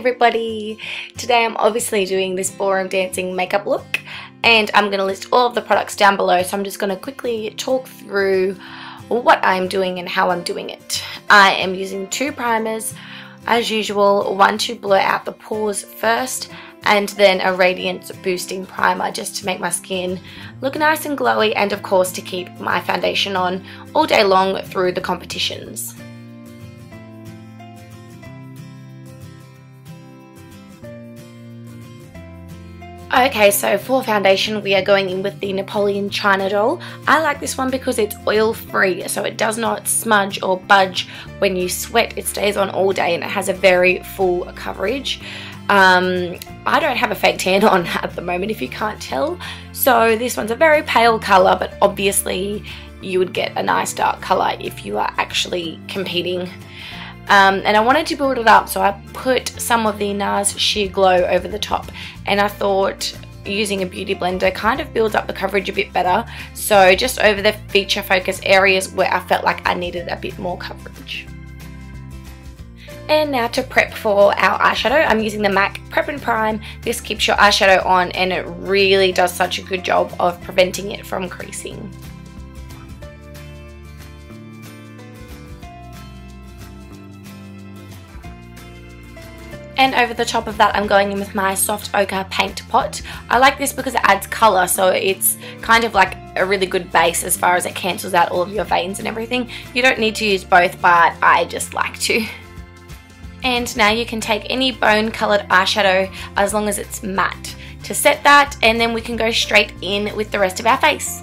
Everybody. Today I'm obviously doing this ballroom dancing makeup look and I'm going to list all of the products down below so I'm just going to quickly talk through what I'm doing and how I'm doing it. I am using two primers as usual, one to blur out the pores first and then a radiance boosting primer just to make my skin look nice and glowy and of course to keep my foundation on all day long through the competitions. Okay, so for foundation we are going in with the Napoleon China Doll. I like this one because it's oil free so it does not smudge or budge when you sweat. It stays on all day and it has a very full coverage. Um, I don't have a fake tan on at the moment if you can't tell. So this one's a very pale colour but obviously you would get a nice dark colour if you are actually competing um, and I wanted to build it up so I put some of the NARS Sheer Glow over the top and I thought using a beauty blender kind of builds up the coverage a bit better so just over the feature focus areas where I felt like I needed a bit more coverage. And now to prep for our eyeshadow, I'm using the MAC Prep and Prime. This keeps your eyeshadow on and it really does such a good job of preventing it from creasing. And over the top of that, I'm going in with my Soft Ochre Paint Pot. I like this because it adds colour, so it's kind of like a really good base as far as it cancels out all of your veins and everything. You don't need to use both, but I just like to. And now you can take any bone coloured eyeshadow as long as it's matte to set that and then we can go straight in with the rest of our face.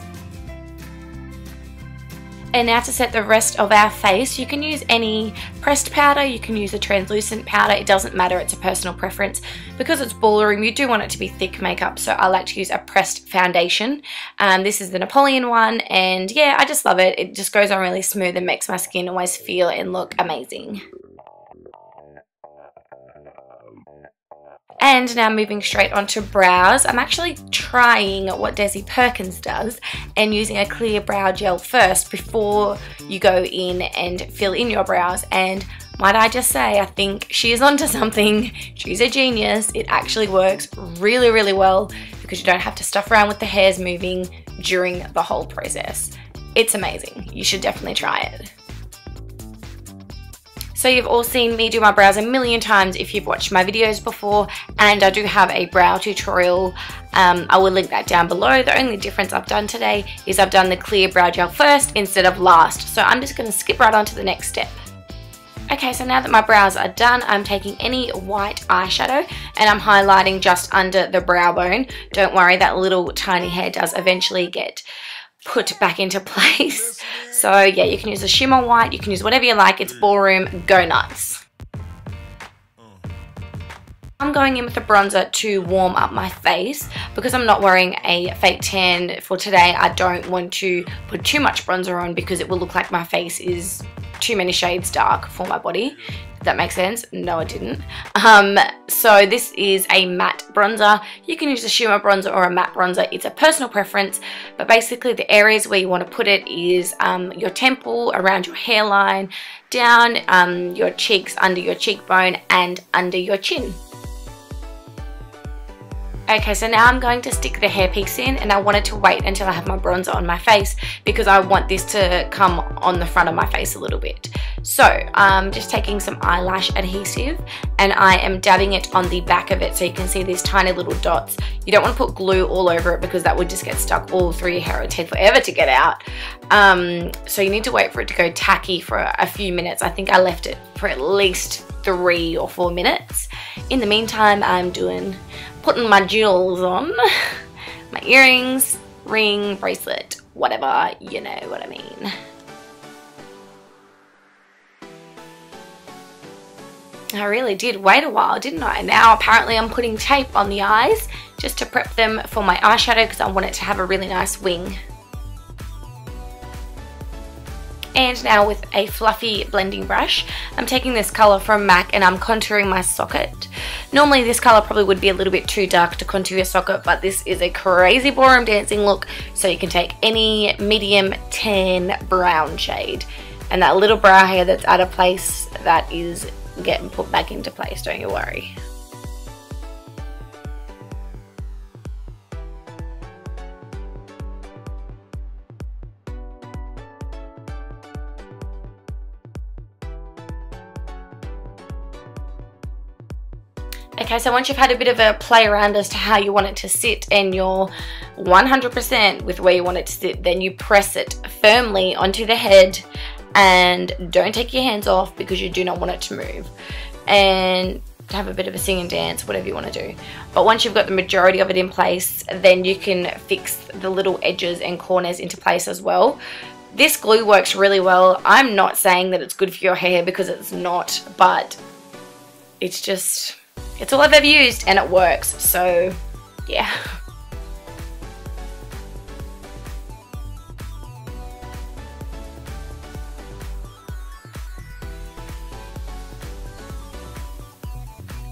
And now to set the rest of our face, you can use any pressed powder, you can use a translucent powder, it doesn't matter, it's a personal preference. Because it's ballroom, you do want it to be thick makeup, so I like to use a pressed foundation. Um, this is the Napoleon one, and yeah, I just love it. It just goes on really smooth and makes my skin always feel and look amazing. And now moving straight onto brows, I'm actually trying what Desi Perkins does and using a clear brow gel first before you go in and fill in your brows. And might I just say, I think she is onto something. She's a genius. It actually works really, really well because you don't have to stuff around with the hairs moving during the whole process. It's amazing. You should definitely try it. So you've all seen me do my brows a million times if you've watched my videos before and I do have a brow tutorial. Um, I will link that down below. The only difference I've done today is I've done the clear brow gel first instead of last. So I'm just going to skip right on to the next step. Okay, so now that my brows are done, I'm taking any white eyeshadow and I'm highlighting just under the brow bone. Don't worry, that little tiny hair does eventually get put back into place. So yeah, you can use a shimmer white, you can use whatever you like, it's ballroom, go nuts. I'm going in with a bronzer to warm up my face because I'm not wearing a fake tan for today. I don't want to put too much bronzer on because it will look like my face is too many shades dark for my body that makes sense? No, it didn't. Um, so this is a matte bronzer. You can use a shimmer bronzer or a matte bronzer. It's a personal preference, but basically the areas where you want to put it is um, your temple, around your hairline, down um, your cheeks, under your cheekbone, and under your chin. Okay, so now I'm going to stick the hairpiece in and I wanted to wait until I have my bronzer on my face because I want this to come on the front of my face a little bit. So I'm just taking some eyelash adhesive and I am dabbing it on the back of it so you can see these tiny little dots. You don't want to put glue all over it because that would just get stuck all through your hair. Would take forever to get out. Um, so you need to wait for it to go tacky for a few minutes. I think I left it for at least three or four minutes. In the meantime, I'm doing putting my jewels on. my earrings, ring, bracelet, whatever, you know what I mean. I really did wait a while, didn't I? Now apparently I'm putting tape on the eyes just to prep them for my eyeshadow because I want it to have a really nice wing. And now with a fluffy blending brush, I'm taking this colour from MAC and I'm contouring my socket. Normally this colour probably would be a little bit too dark to contour your socket, but this is a crazy ballroom dancing look, so you can take any medium tan brown shade. And that little brow hair that's out of place, that is getting put back into place, don't you worry. Okay, so once you've had a bit of a play around as to how you want it to sit and you're 100% with where you want it to sit, then you press it firmly onto the head and don't take your hands off because you do not want it to move. And have a bit of a sing and dance, whatever you want to do. But once you've got the majority of it in place, then you can fix the little edges and corners into place as well. This glue works really well. I'm not saying that it's good for your hair because it's not, but it's just it's all I've ever used and it works. So yeah.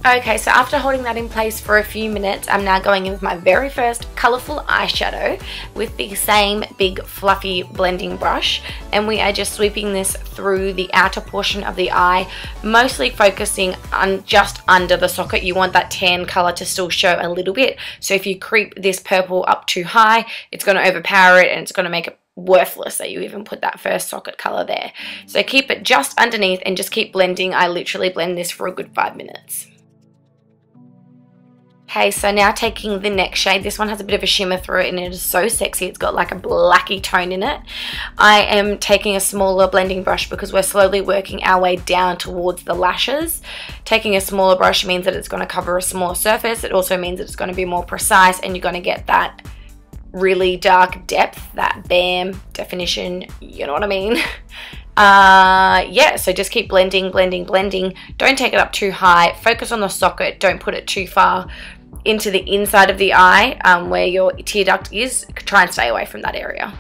Okay, so after holding that in place for a few minutes, I'm now going in with my very first colourful eyeshadow with the same big fluffy blending brush. And we are just sweeping this through the outer portion of the eye, mostly focusing on just under the socket. You want that tan colour to still show a little bit. So if you creep this purple up too high, it's going to overpower it and it's going to make it worthless that you even put that first socket color there. So keep it just underneath and just keep blending. I literally blend this for a good five minutes. Okay, so now taking the next shade. This one has a bit of a shimmer through it and it is so sexy. It's got like a blacky tone in it. I am taking a smaller blending brush because we're slowly working our way down towards the lashes. Taking a smaller brush means that it's going to cover a smaller surface. It also means that it's going to be more precise and you're going to get that really dark depth, that bam definition, you know what I mean? Uh, yeah, so just keep blending, blending, blending. Don't take it up too high. Focus on the socket. Don't put it too far into the inside of the eye um, where your tear duct is, try and stay away from that area.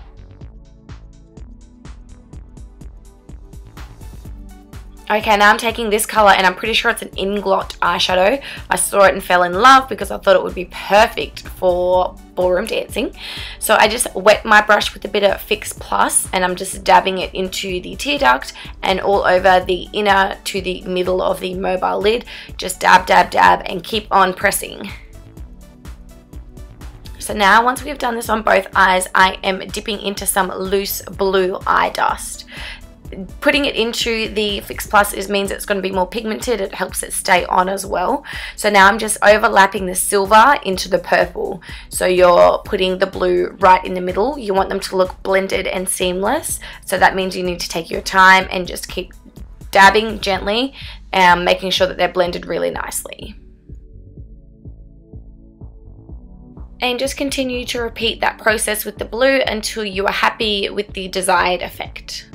Okay, now I'm taking this colour and I'm pretty sure it's an Inglot eyeshadow. I saw it and fell in love because I thought it would be perfect for ballroom dancing. So I just wet my brush with a bit of Fix Plus and I'm just dabbing it into the tear duct and all over the inner to the middle of the mobile lid. Just dab, dab, dab and keep on pressing. So now once we've done this on both eyes, I am dipping into some loose blue eye dust. Putting it into the Fix Plus is means it's going to be more pigmented. It helps it stay on as well. So now I'm just overlapping the silver into the purple. So you're putting the blue right in the middle. You want them to look blended and seamless. So that means you need to take your time and just keep dabbing gently and making sure that they're blended really nicely. And just continue to repeat that process with the blue until you are happy with the desired effect.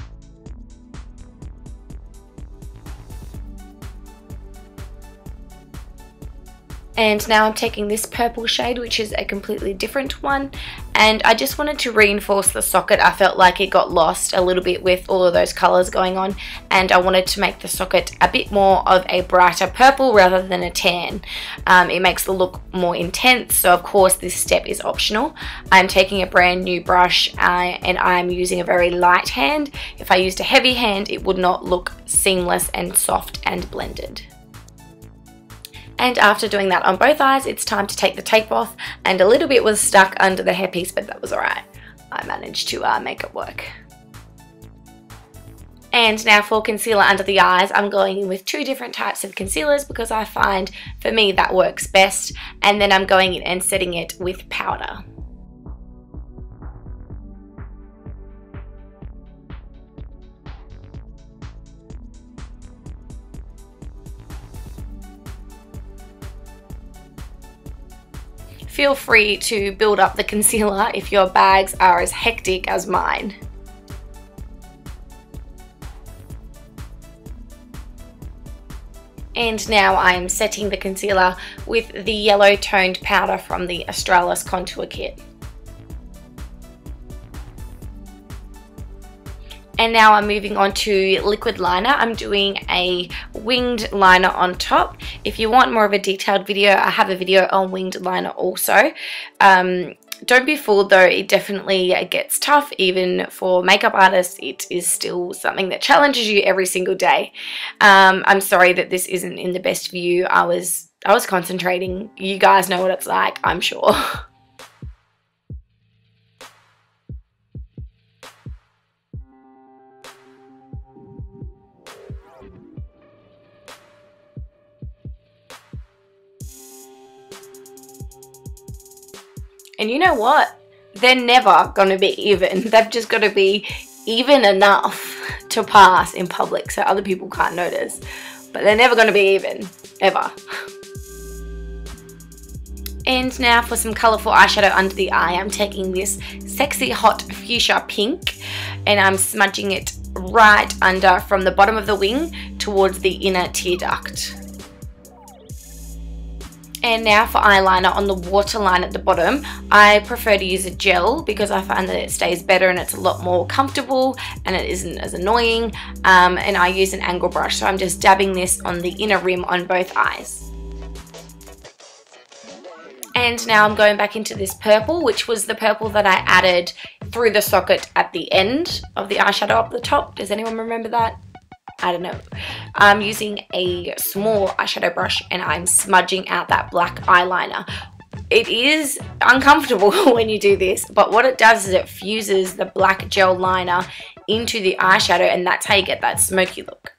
And now I'm taking this purple shade which is a completely different one. And I just wanted to reinforce the socket. I felt like it got lost a little bit with all of those colors going on. And I wanted to make the socket a bit more of a brighter purple rather than a tan. Um, it makes the look more intense. So of course this step is optional. I'm taking a brand new brush uh, and I'm using a very light hand. If I used a heavy hand it would not look seamless and soft and blended and after doing that on both eyes, it's time to take the tape off and a little bit was stuck under the hairpiece, but that was alright. I managed to uh, make it work. And now for concealer under the eyes, I'm going in with two different types of concealers because I find for me that works best. And then I'm going in and setting it with powder. Feel free to build up the concealer if your bags are as hectic as mine. And now I'm setting the concealer with the yellow toned powder from the Australis Contour Kit. And now I'm moving on to liquid liner. I'm doing a winged liner on top. If you want more of a detailed video, I have a video on winged liner also. Um, don't be fooled though, it definitely gets tough even for makeup artists. It is still something that challenges you every single day. Um, I'm sorry that this isn't in the best view. I was I was concentrating. You guys know what it's like, I'm sure. And you know what? They're never going to be even. They've just got to be even enough to pass in public so other people can't notice. But they're never going to be even, ever. And now for some colourful eyeshadow under the eye, I'm taking this Sexy Hot Fuchsia Pink and I'm smudging it right under from the bottom of the wing towards the inner tear duct. And now for eyeliner on the waterline at the bottom, I prefer to use a gel because I find that it stays better and it's a lot more comfortable and it isn't as annoying. Um, and I use an angle brush, so I'm just dabbing this on the inner rim on both eyes. And now I'm going back into this purple, which was the purple that I added through the socket at the end of the eyeshadow up the top. Does anyone remember that? I don't know. I'm using a small eyeshadow brush and I'm smudging out that black eyeliner. It is uncomfortable when you do this, but what it does is it fuses the black gel liner into the eyeshadow and that's how you get that smoky look.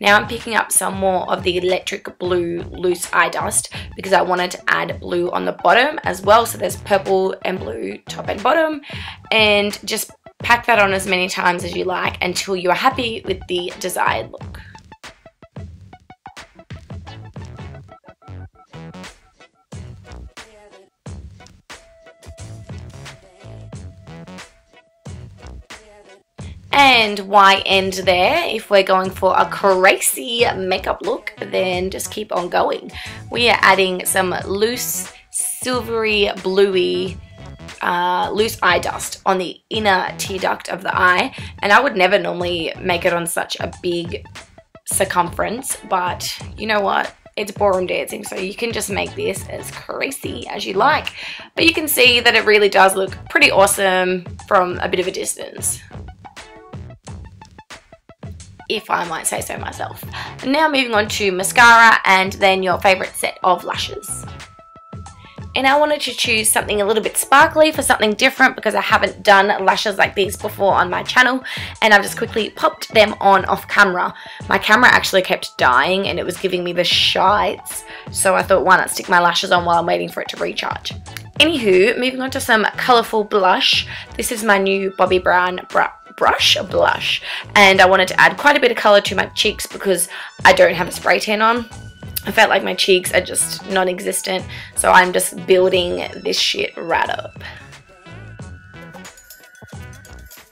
Now I'm picking up some more of the electric blue loose eye dust because I wanted to add blue on the bottom as well. So there's purple and blue top and bottom and just Pack that on as many times as you like until you are happy with the desired look. And why end there? If we're going for a crazy makeup look, then just keep on going. We are adding some loose, silvery, bluey uh, loose eye dust on the inner tear duct of the eye and I would never normally make it on such a big circumference but you know what? It's ballroom dancing so you can just make this as crazy as you like. But you can see that it really does look pretty awesome from a bit of a distance if I might say so myself. Now moving on to mascara and then your favourite set of lashes and I wanted to choose something a little bit sparkly for something different because I haven't done lashes like these before on my channel and I've just quickly popped them on off camera. My camera actually kept dying and it was giving me the shites so I thought why not stick my lashes on while I'm waiting for it to recharge. Anywho, moving on to some colourful blush. This is my new Bobbi Brown br brush, a blush, and I wanted to add quite a bit of colour to my cheeks because I don't have a spray tan on. I felt like my cheeks are just non-existent, so I'm just building this shit right up.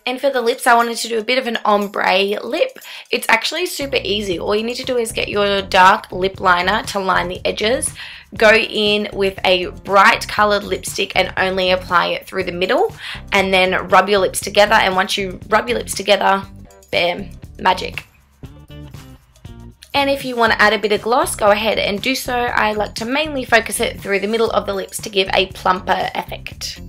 And for the lips, I wanted to do a bit of an ombre lip. It's actually super easy. All you need to do is get your dark lip liner to line the edges. Go in with a bright coloured lipstick and only apply it through the middle. And then rub your lips together. And once you rub your lips together, bam, magic. And if you want to add a bit of gloss, go ahead and do so. I like to mainly focus it through the middle of the lips to give a plumper effect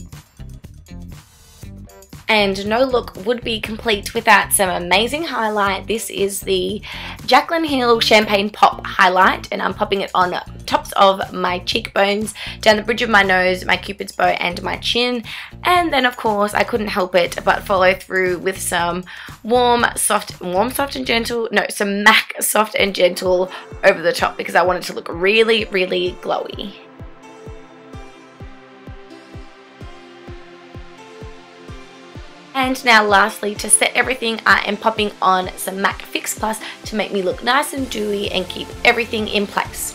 and no look would be complete without some amazing highlight. This is the Jaclyn Hill Champagne Pop Highlight and I'm popping it on of my cheekbones, down the bridge of my nose, my cupid's bow and my chin and then of course I couldn't help it but follow through with some warm, soft, warm, soft and gentle, no, some MAC Soft and Gentle over the top because I wanted to look really, really glowy. And now lastly, to set everything, I am popping on some MAC Fix Plus to make me look nice and dewy and keep everything in place.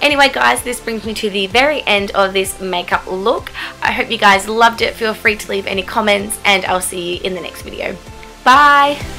Anyway guys, this brings me to the very end of this makeup look. I hope you guys loved it. Feel free to leave any comments and I'll see you in the next video. Bye!